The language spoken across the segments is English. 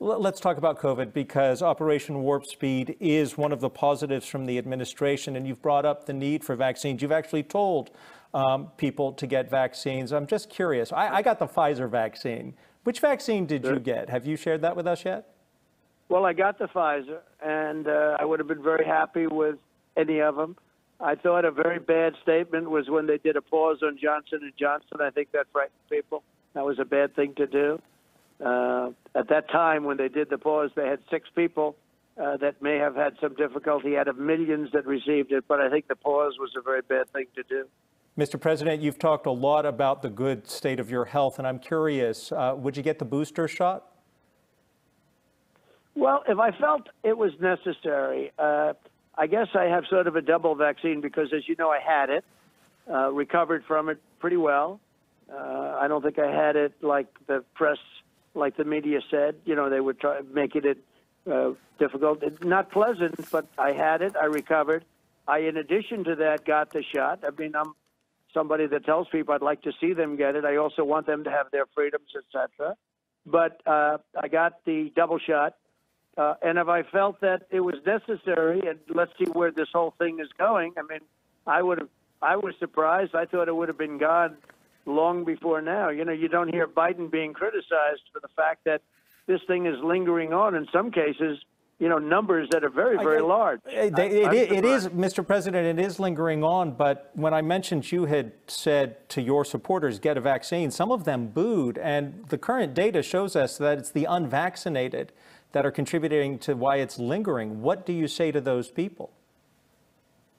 Let's talk about COVID because Operation Warp Speed is one of the positives from the administration, and you've brought up the need for vaccines. You've actually told um, people to get vaccines. I'm just curious. I, I got the Pfizer vaccine. Which vaccine did you get? Have you shared that with us yet? Well, I got the Pfizer, and uh, I would have been very happy with any of them. I thought a very bad statement was when they did a pause on Johnson and Johnson. I think that frightened people. That was a bad thing to do. Uh, at that time, when they did the pause, they had six people uh, that may have had some difficulty out of millions that received it. But I think the pause was a very bad thing to do. Mr. President, you've talked a lot about the good state of your health, and I'm curious uh, would you get the booster shot? Well, if I felt it was necessary, uh, I guess I have sort of a double vaccine because, as you know, I had it, uh, recovered from it pretty well. Uh, I don't think I had it like the press, like the media said. You know, they would try making it uh, difficult. Not pleasant, but I had it. I recovered. I, in addition to that, got the shot. I mean, I'm somebody that tells people I'd like to see them get it. I also want them to have their freedoms, etc. But uh, I got the double shot. Uh, and if I felt that it was necessary, and let's see where this whole thing is going. I mean, I would have. I was surprised. I thought it would have been gone long before now. You know, you don't hear Biden being criticized for the fact that this thing is lingering on. In some cases, you know, numbers that are very, very large. It, I- it- it is. Mr. President, it is lingering on. But when I mentioned you had said to your supporters, get a vaccine, some of them booed. And the current data shows us that it's the unvaccinated that are contributing to why it's lingering. What do you say to those people?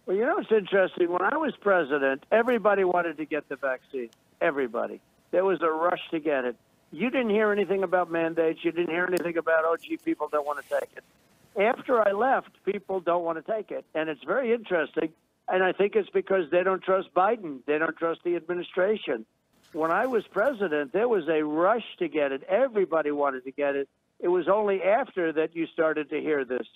Well, you know, it's interesting. When I was president, everybody wanted to get the vaccine. Everybody. There was a rush to get it. You didn't hear anything about mandates. You didn't hear anything about, oh, gee, people don't want to take it. After I left, people don't want to take it. And it's very interesting. And I think it's because they don't trust Biden. They don't trust the administration. When I was president, there was a rush to get it. Everybody wanted to get it. It was only after that you started to hear this.